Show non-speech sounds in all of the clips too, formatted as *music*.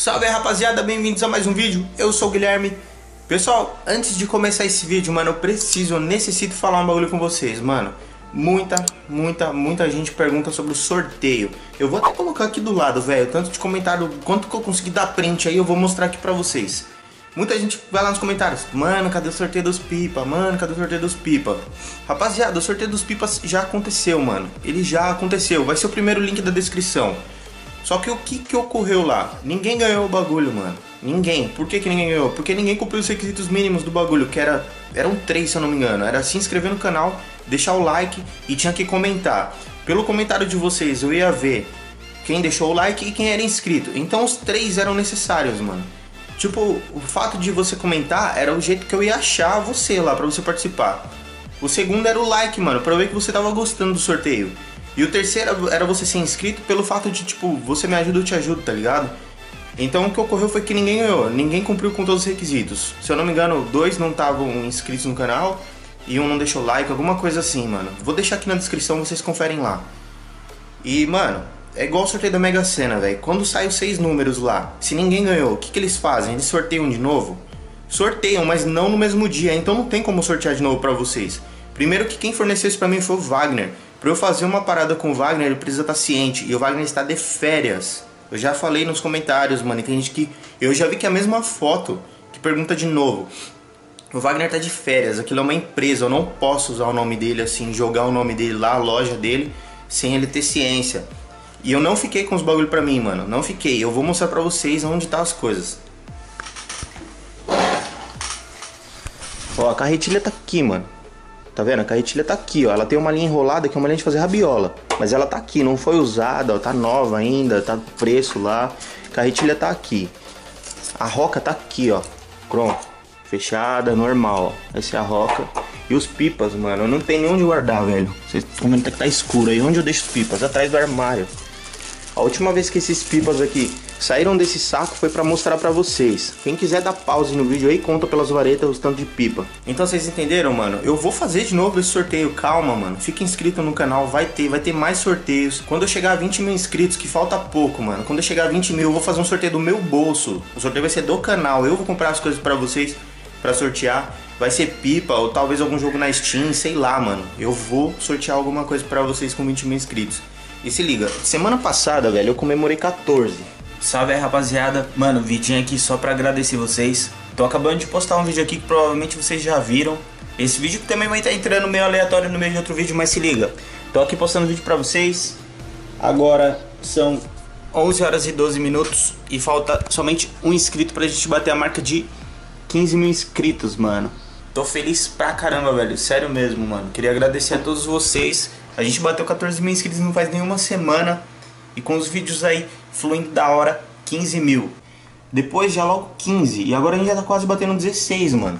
Salve rapaziada, bem-vindos a mais um vídeo, eu sou o Guilherme Pessoal, antes de começar esse vídeo, mano, eu preciso, eu necessito falar um bagulho com vocês, mano Muita, muita, muita gente pergunta sobre o sorteio Eu vou até colocar aqui do lado, velho, tanto de comentário, quanto que eu consegui dar print aí, eu vou mostrar aqui pra vocês Muita gente vai lá nos comentários, mano, cadê o sorteio dos pipa? Mano, cadê o sorteio dos pipa? Rapaziada, o sorteio dos pipas já aconteceu, mano. Ele já aconteceu. Vai ser o primeiro link da descrição. Só que o que, que ocorreu lá? Ninguém ganhou o bagulho, mano. Ninguém. Por que, que ninguém ganhou? Porque ninguém cumpriu os requisitos mínimos do bagulho, que era. Eram três, se eu não me engano. Era se inscrever no canal, deixar o like e tinha que comentar. Pelo comentário de vocês, eu ia ver quem deixou o like e quem era inscrito. Então os três eram necessários, mano. Tipo, o fato de você comentar era o jeito que eu ia achar você lá para você participar. O segundo era o like, mano, pra eu ver que você tava gostando do sorteio. E o terceiro era você ser inscrito pelo fato de, tipo, você me ajuda, eu te ajudo, tá ligado? Então o que ocorreu foi que ninguém ganhou, ninguém cumpriu com todos os requisitos. Se eu não me engano, dois não estavam inscritos no canal e um não deixou like, alguma coisa assim, mano. Vou deixar aqui na descrição, vocês conferem lá. E, mano, é igual o sorteio da Mega Sena, velho. Quando sai os seis números lá, se ninguém ganhou, o que, que eles fazem? Eles sorteiam de novo? Sorteiam, mas não no mesmo dia, então não tem como sortear de novo para vocês. Primeiro que quem forneceu isso pra mim foi o Wagner. Pra eu fazer uma parada com o Wagner, ele precisa estar tá ciente. E o Wagner está de férias. Eu já falei nos comentários, mano. tem gente que. Eu já vi que é a mesma foto que pergunta de novo. O Wagner tá de férias, aquilo é uma empresa. Eu não posso usar o nome dele assim, jogar o nome dele lá, a loja dele, sem ele ter ciência. E eu não fiquei com os bagulho pra mim, mano. Não fiquei. Eu vou mostrar pra vocês onde tá as coisas. Ó, a carretilha tá aqui, mano. Tá vendo? A carretilha tá aqui, ó. Ela tem uma linha enrolada que é uma linha de fazer rabiola. Mas ela tá aqui, não foi usada, ó. Tá nova ainda, tá preço lá. A carretilha tá aqui. A roca tá aqui, ó. Pronto. Fechada, normal, ó. Essa é a roca. E os pipas, mano, não tem nem onde guardar, velho. Vocês estão vendo que tá escuro aí. Onde eu deixo os pipas? Atrás do armário. A última vez que esses pipas aqui saíram desse saco foi para mostrar para vocês. Quem quiser dar pause no vídeo aí, conta pelas varetas os tanto de pipa. Então vocês entenderam, mano? Eu vou fazer de novo esse sorteio, calma, mano. Fica inscrito no canal, vai ter, vai ter mais sorteios. Quando eu chegar a 20 mil inscritos, que falta pouco, mano. Quando eu chegar a 20 mil, eu vou fazer um sorteio do meu bolso. O sorteio vai ser do canal, eu vou comprar as coisas para vocês para sortear. Vai ser pipa ou talvez algum jogo na Steam, sei lá, mano. Eu vou sortear alguma coisa para vocês com 20 mil inscritos. E se liga, semana passada, velho, eu comemorei 14. Salve aí, rapaziada. Mano, vidinho aqui só pra agradecer vocês. Tô acabando de postar um vídeo aqui que provavelmente vocês já viram. Esse vídeo também vai estar entrando meio aleatório no meio de outro vídeo, mas se liga. Tô aqui postando vídeo pra vocês. Agora são 11 horas e 12 minutos e falta somente um inscrito pra gente bater a marca de 15 mil inscritos, mano. Tô feliz pra caramba, velho. Sério mesmo, mano. Queria agradecer a todos vocês a gente bateu 14 mil inscritos não faz nenhuma semana. E com os vídeos aí fluindo da hora, 15 mil. Depois já logo 15. E agora a gente já tá quase batendo 16, mano.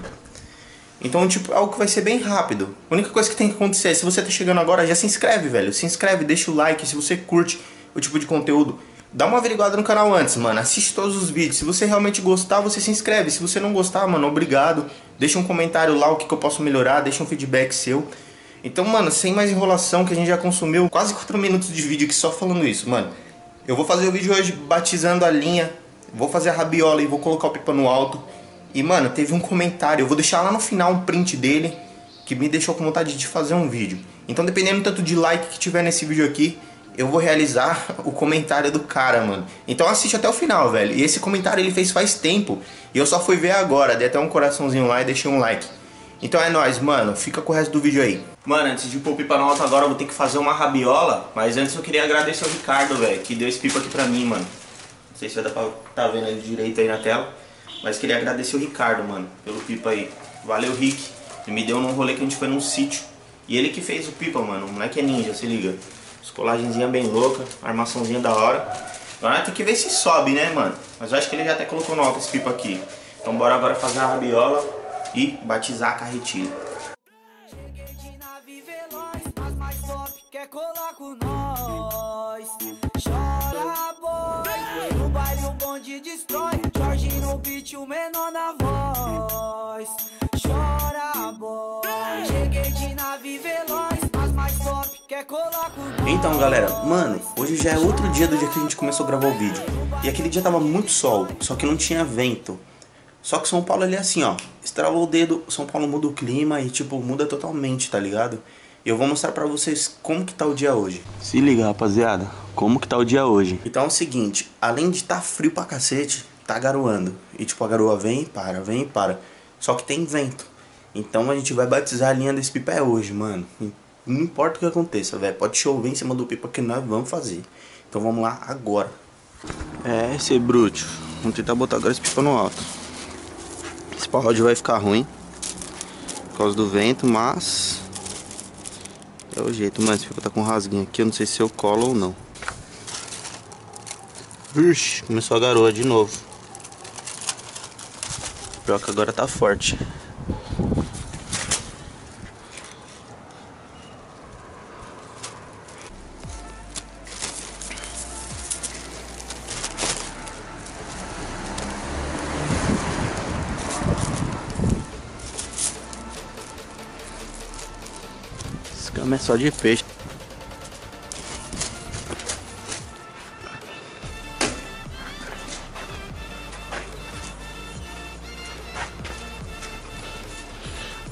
Então, tipo, é algo que vai ser bem rápido. A única coisa que tem que acontecer é, se você tá chegando agora, já se inscreve, velho. Se inscreve, deixa o like. Se você curte o tipo de conteúdo, dá uma averiguada no canal antes, mano. Assiste todos os vídeos. Se você realmente gostar, você se inscreve. Se você não gostar, mano, obrigado. Deixa um comentário lá o que, que eu posso melhorar. Deixa um feedback seu. Então, mano, sem mais enrolação, que a gente já consumiu quase 4 minutos de vídeo aqui só falando isso, mano. Eu vou fazer o vídeo hoje batizando a linha, vou fazer a rabiola e vou colocar o pipa no alto. E, mano, teve um comentário, eu vou deixar lá no final um print dele, que me deixou com vontade de fazer um vídeo. Então, dependendo tanto de like que tiver nesse vídeo aqui, eu vou realizar *laughs* o comentário do cara, mano. Então assiste até o final, velho. E esse comentário ele fez faz tempo, e eu só fui ver agora, dei até um coraçãozinho lá e deixei um like. Então é nóis, mano. Fica com o resto do vídeo aí. Mano, antes de pôr pipa no alto agora, eu vou ter que fazer uma rabiola. Mas antes eu queria agradecer ao Ricardo, velho, que deu esse pipa aqui pra mim, mano. Não sei se vai dar pra tá vendo ele direito aí na tela. Mas queria agradecer o Ricardo, mano, pelo pipa aí. Valeu, Rick. Ele me deu num rolê que a gente foi num sítio. E ele que fez o pipa, mano. O moleque é ninja, se liga. Escolagenzinha bem louca, armaçãozinha da hora. Agora tem que ver se sobe, né, mano? Mas eu acho que ele já até colocou no alto esse pipa aqui. Então bora agora fazer a rabiola e batizar a carretilha. Então galera, mano, hoje já é outro dia do dia que a gente começou a gravar o vídeo. E aquele dia tava muito sol, só que não tinha vento. Só que São Paulo ali é assim, ó, estralou o dedo, São Paulo muda o clima e tipo, muda totalmente, tá ligado? E eu vou mostrar pra vocês como que tá o dia hoje. Se liga, rapaziada, como que tá o dia hoje. Então é o seguinte, além de tá frio pra cacete, tá garoando. E tipo, a garoa vem e para, vem e para. Só que tem vento. Então a gente vai batizar a linha desse pipa é hoje, mano. Não importa o que aconteça, velho. Pode chover em cima do pipa que nós vamos fazer. Então vamos lá agora. É, esse bruto. Vamos tentar botar agora esse pipa no alto. Esse paródio vai ficar ruim. Por causa do vento, mas... É o jeito, mas fica tá com rasguinho aqui, eu não sei se eu colo ou não. Ixi, começou a garoa de novo. Pior que agora tá forte. Só de peixe.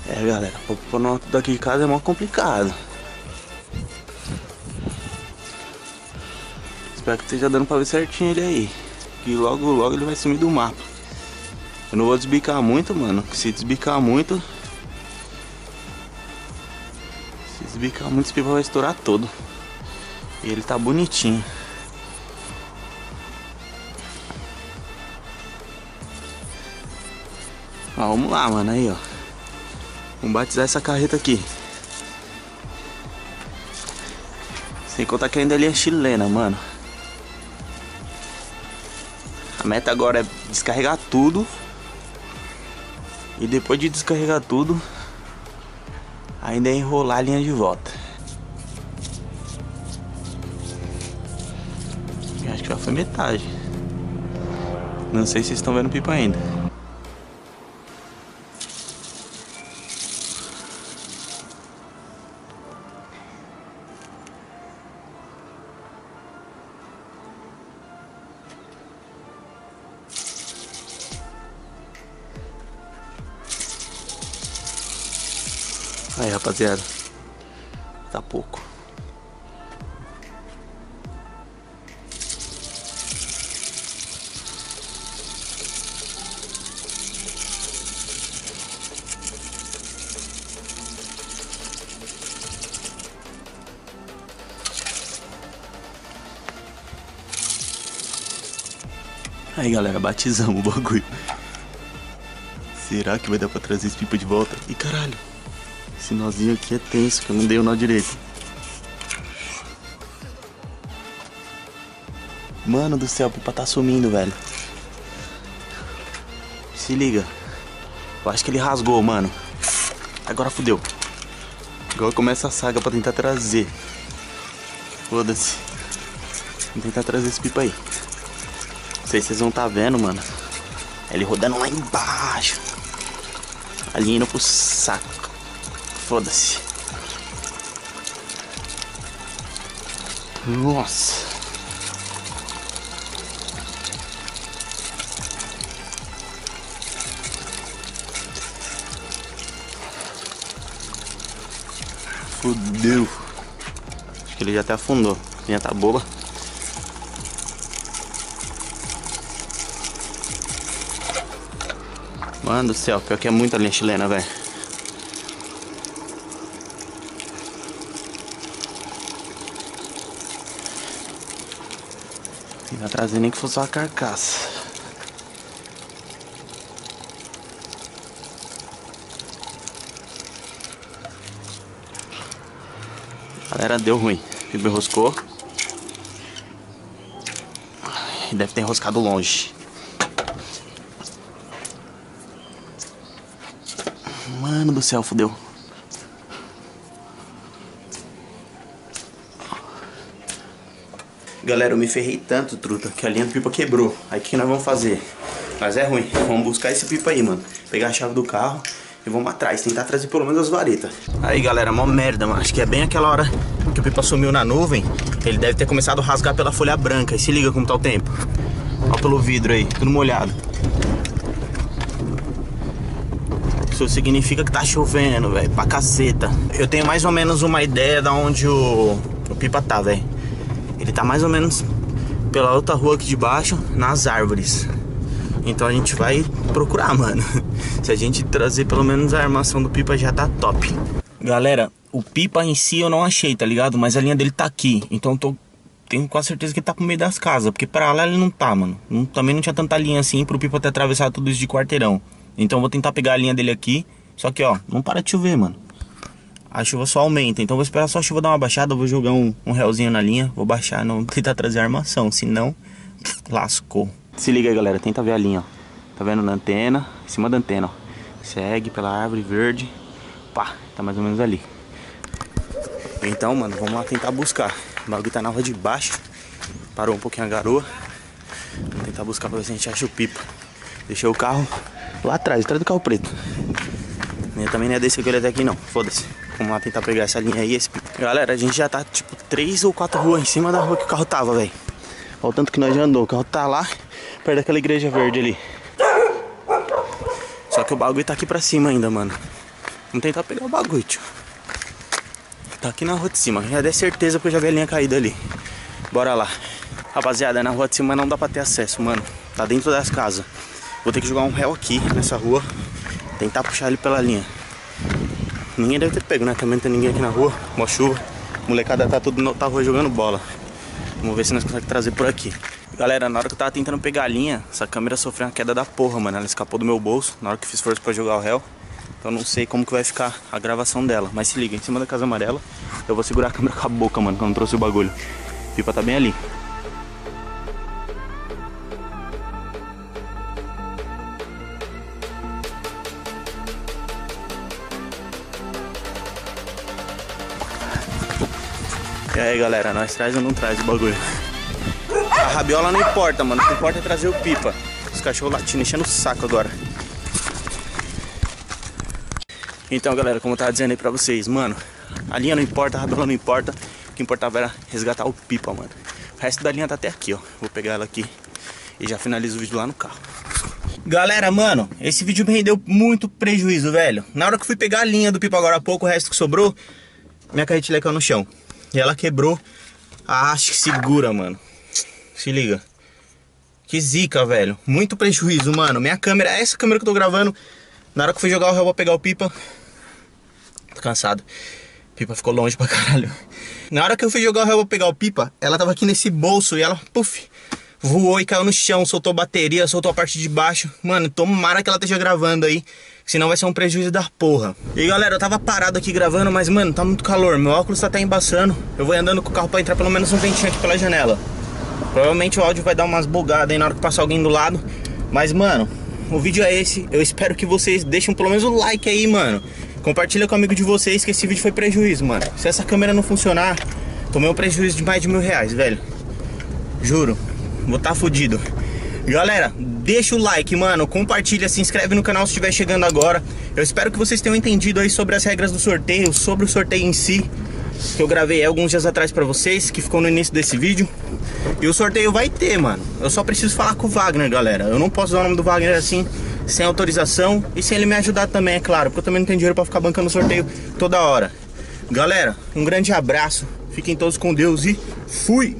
É galera, o no daqui de casa é mó complicado. Espero que esteja dando pra ver certinho ele aí. Que logo logo ele vai sumir do mapa. Eu não vou desbicar muito, mano. Se desbicar muito, desbicar muito, esse pipa vai estourar todo. E ele tá bonitinho. Ó, vamos lá, mano, aí, ó. Vamos batizar essa carreta aqui. Sem contar que ainda ali é chilena, mano. A meta agora é descarregar tudo. E depois de descarregar tudo, ainda é enrolar a linha de volta. Acho que já foi metade. Não sei se vocês estão vendo pipa ainda. Aí, rapaziada. Tá pouco. Aí galera, batizamos o bagulho. Será que vai dar pra trazer esse pipa de volta? E caralho, esse nozinho aqui é tenso, que eu não dei o nó direito. Mano do céu, o pipa tá sumindo, velho. Se liga. Eu acho que ele rasgou, mano. Agora fudeu. Agora começa a saga pra tentar trazer. Foda-se. Vou tentar trazer esse pipa aí. Não sei se vocês vão tá vendo, mano. Ele rodando lá embaixo. Ali indo pro saco. Foda-se. Nossa. Fudeu. Acho que ele já até afundou. Já tá boba. Mano do céu, pior que é muita linha chilena, velho. Trazer nem que fosse uma carcaça. Galera, deu ruim. Fibra enroscou. Deve ter enroscado longe. Mano do céu, fodeu. Galera, eu me ferrei tanto, truta, que a linha do pipa quebrou. Aí o que nós vamos fazer? Mas é ruim. Vamos buscar esse pipa aí, mano. Pegar a chave do carro e vamos atrás, tentar trazer pelo menos as varetas. Aí galera, mó merda, mano. Acho que é bem aquela hora que o pipa sumiu na nuvem. Ele deve ter começado a rasgar pela folha branca. E se liga como tá o tempo. Olha pelo vidro aí, tudo molhado. Isso significa que tá chovendo, velho, pra caceta. Eu tenho mais ou menos uma ideia de onde o, o pipa tá, velho. Ele tá mais ou menos pela outra rua aqui de baixo, nas árvores. Então a gente vai procurar, mano. *laughs* Se a gente trazer pelo menos a armação do pipa já tá top. Galera, o pipa em si eu não achei, tá ligado? Mas a linha dele tá aqui. Então eu tô tenho quase certeza que ele tá pro meio das casas. Porque pra lá ele não tá, mano. Não, também não tinha tanta linha assim pro Pipa ter atravessado tudo isso de quarteirão. Então vou tentar pegar a linha dele aqui. Só que, ó, não para de chover, mano. A chuva só aumenta. Então vou esperar só a chuva dar uma baixada. Vou jogar um, um réuzinho na linha. Vou baixar, não *laughs* tentar trazer armação. Senão, *laughs* lascou. Se liga aí, galera. Tenta ver a linha, ó. Tá vendo na antena? Em cima da antena, ó. Segue pela árvore verde. Pá, tá mais ou menos ali. Então, mano, vamos lá tentar buscar. O bagulho tá na rua de baixo. Parou um pouquinho a garoa. Vamos tentar buscar pra ver se a gente acha o pipa. Deixei o carro lá atrás, atrás do carro preto. Eu também não é desse que ele até aqui não. Foda-se. Vamos lá tentar pegar essa linha aí esse. Galera, a gente já tá tipo três ou quatro ruas em cima da rua que o carro tava, velho. Olha o tanto que nós já andou. O carro tá lá, perto daquela igreja verde ali. Só que o bagulho tá aqui pra cima ainda, mano. Vamos tentar pegar o bagulho, tio. Tá aqui na rua de cima. Já dei certeza que eu já vi a linha caída ali. Bora lá. Rapaziada, na rua de cima não dá pra ter acesso, mano. Tá dentro das casas. Vou ter que jogar um réu aqui nessa rua. Tentar puxar ele pela linha. Ninguém deve ter pego, né? Também não tem ninguém aqui na rua. Mó chuva. Molecada tá tudo na outra rua jogando bola. Vamos ver se nós conseguimos trazer por aqui. Galera, na hora que eu tava tentando pegar a linha, essa câmera sofreu uma queda da porra, mano. Ela escapou do meu bolso na hora que fiz força pra jogar o réu. Então não sei como que vai ficar a gravação dela. Mas se liga, em cima da casa amarela, eu vou segurar a câmera com a boca, mano, que eu não trouxe o bagulho. Pipa tá bem ali. Aí galera, nós traz ou não traz o bagulho? A rabiola não importa, mano. O que importa é trazer o pipa. Os cachorros latindo, enchendo o saco agora. Então, galera, como eu tava dizendo aí pra vocês, mano, a linha não importa, a rabiola não importa. O que importava era resgatar o pipa, mano. O resto da linha tá até aqui, ó. Vou pegar ela aqui e já finalizo o vídeo lá no carro. Galera, mano, esse vídeo me rendeu muito prejuízo, velho. Na hora que eu fui pegar a linha do pipa agora há pouco, o resto que sobrou, minha carretilha caiu no chão. E ela quebrou a haste que segura, mano. Se liga. Que zica, velho. Muito prejuízo, mano. Minha câmera, essa câmera que eu tô gravando, na hora que eu fui jogar o réu pra pegar o pipa, Tô cansado. Pipa ficou longe pra caralho. Na hora que eu fui jogar o réu pra pegar o pipa, ela tava aqui nesse bolso e ela, puf, voou e caiu no chão, soltou bateria, soltou a parte de baixo. Mano, tomara que ela esteja gravando aí, senão vai ser um prejuízo da porra. E galera, eu tava parado aqui gravando, mas mano, tá muito calor, meu óculos tá até embaçando. Eu vou andando com o carro pra entrar pelo menos um ventinho aqui pela janela. Provavelmente o áudio vai dar umas bugadas aí na hora que passar alguém do lado. Mas mano, o vídeo é esse. Eu espero que vocês deixem pelo menos o like aí, mano. Compartilha com o amigo de vocês que esse vídeo foi prejuízo, mano. Se essa câmera não funcionar, tomei um prejuízo de mais de mil reais, velho. Juro, vou tá fudido. Galera, deixa o like, mano, compartilha, se inscreve no canal se estiver chegando agora. Eu espero que vocês tenham entendido aí sobre as regras do sorteio, sobre o sorteio em si, que eu gravei alguns dias atrás pra vocês, que ficou no início desse vídeo. E o sorteio vai ter, mano. Eu só preciso falar com o Wagner, galera. Eu não posso usar o nome do Wagner assim, sem autorização e sem ele me ajudar também, é claro, porque eu também não tenho dinheiro pra ficar bancando sorteio toda hora. Galera, um grande abraço, fiquem todos com Deus e fui!